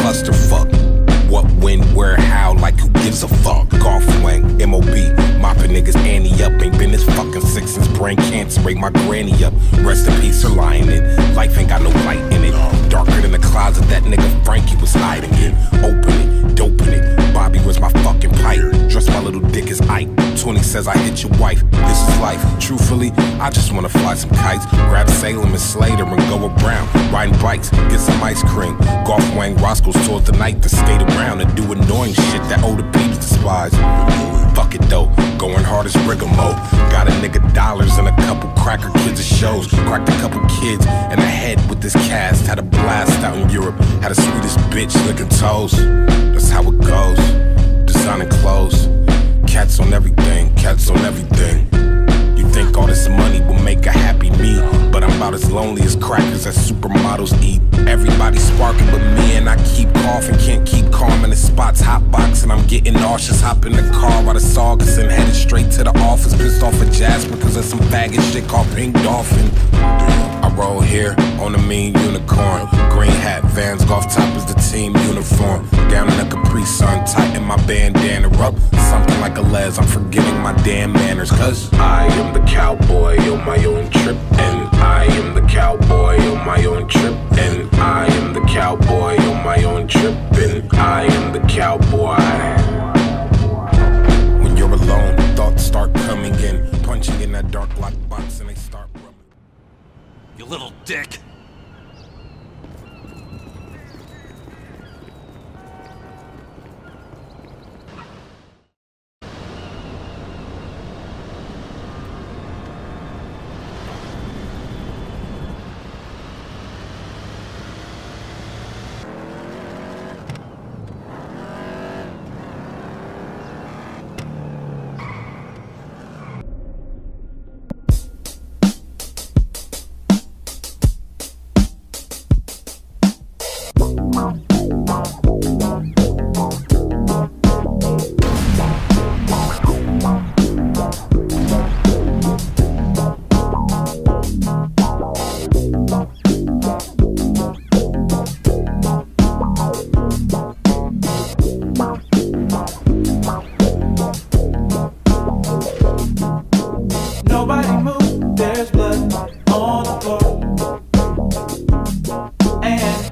clusterfuck. What, when, where, how, like who gives a fuck? Golf Wang, MOB, mopping niggas Annie up. Ain't been this fucking sick since brain cancer. Break my granny up. Rest in peace, her lying in. Life ain't got no light in it. 20 says I hit your wife. This is life. Truthfully, I just wanna fly some kites. Grab Salem and Slater and go around. Riding bikes, get some ice cream. Golf Wang Roscoe's towards the night to skate around and do annoying shit that older people despise. Fuck it though, going hard as rigmarole. Got a nigga dollars and a couple cracker kids at shows. Cracked a couple kids in the head with this cast. Had a blast out in Europe. Had a sweetest bitch licking toes. That's how it goes. Designing clothes. Cats on everything. You think all this money will make a happy me, but I'm about as lonely as crackers that supermodels eat. Everybody sparking but me, and I keep coughing, can't keep calm in the spots, hot box, and I'm getting nauseous. Hop in the car while the Saugus and headed straight to the office, pissed off at Jasper because of some faggot shit called Pink Dolphin. I roll here on a mean unicorn, green hat, Vans golf top is the team uniform. Down in a Capri Sun, tighten my bandana up, something like a les. I'm forgetting my damn manners, cause I am the cowboy on my own trip, and I am the cowboy. When you're alone, thoughts start coming in, punching in that dark lock box, and they start rubbing. You little dick! man.